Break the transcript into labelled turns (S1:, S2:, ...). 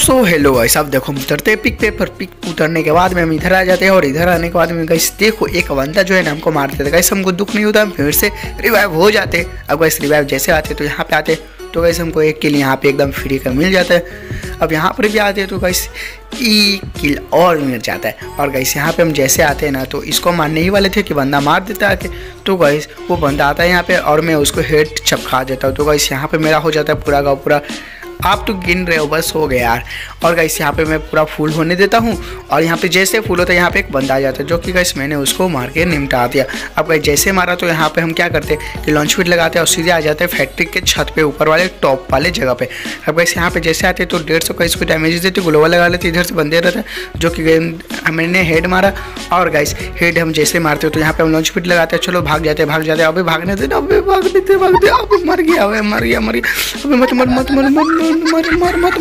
S1: So hello guys अब देखो, हम उतरते पिक पे, पर पिक उतरने के बाद में हम इधर आ जाते हैं और इधर आने के बाद में गाइस देखो, एक बंदा जो है ना हमको मारते थे। गाइस हमको दुख नहीं होता, हम फिर से रिवाइव हो जाते अब गाइस रिवाइव जैसे आते तो यहाँ पे आते तो गाइस हमको एक किल यहाँ पे एकदम फ्री का मिल जाता है। अब यहाँ पर भी आते हैं तो गाइस एक किल और मिल जाता है। और गाइस यहाँ पे हम जैसे आते हैं ना तो इसको मारने ही वाले थे कि बंदा मार देता आके। तो गाइस वो बंदा आता है यहाँ पे और मैं उसको हेड चपका देता हूँ। तो गाइस यहाँ पे मेरा हो जाता है पूरा का पूरा आप तो गिन रहे हो, बस हो गया यार। और गाइस यहाँ पे मैं पूरा फुल होने देता हूँ। और यहाँ पे जैसे फुल होता है, यहाँ पे एक बंदा आ जाता है, जो कि गाइस मैंने उसको मार के निमटा दिया। अब गाइस जैसे मारा तो यहाँ पे हम क्या करते हैं कि लॉन्च फिट लगाते हैं और सीधे आ जाते हैं फैक्ट्री के छत पे, ऊपर वाले टॉप वाले जगह पे। अब गाइस यहाँ पे जैसे आते तो डेढ़ सौ का इसको डैमेज देते ग्लोवल लगा लेते, इधर से बंदे रहते जो कि मैंने हेड मारा। और गाइस हेड हम जैसे मारते हो तो यहाँ पे हम लॉन्च फिट लगाते हैं। चलो भाग जाते हैं, भाग जाते हैं। अभी भागने देते अभी भाग देते भाग दे। अभी मर गया अभी मर गया मर गया। अभी मत, मर मत मर मर मर मर मर।